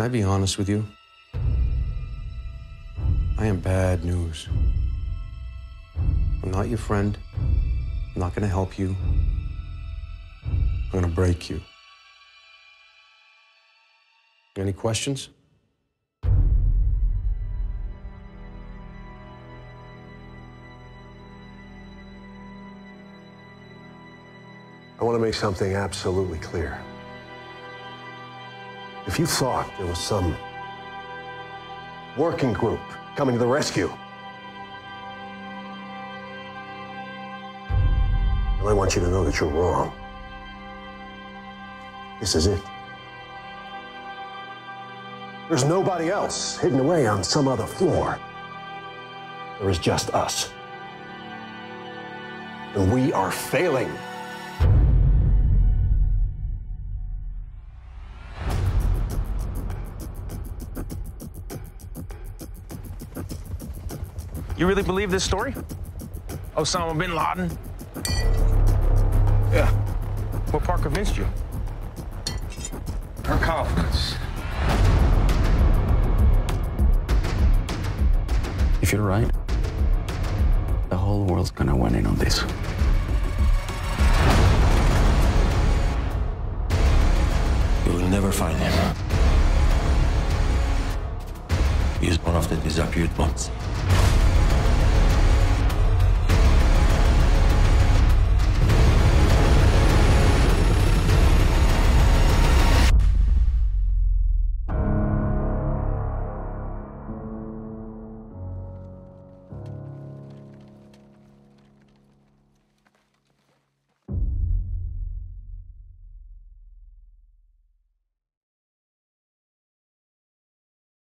Can I be honest with you? I am bad news. I'm not your friend. I'm not going to help you. I'm going to break you. Any questions? I want to make something absolutely clear. If you thought there was some working group coming to the rescue, I want you to know that you're wrong. This is it. There's nobody else hidden away on some other floor. There is just us. And we are failing. You really believe this story? Osama bin Laden? Yeah. What part convinced you? Her confidence. If you're right, the whole world's gonna win in on this. You will never find him. He is one of the disappeared ones.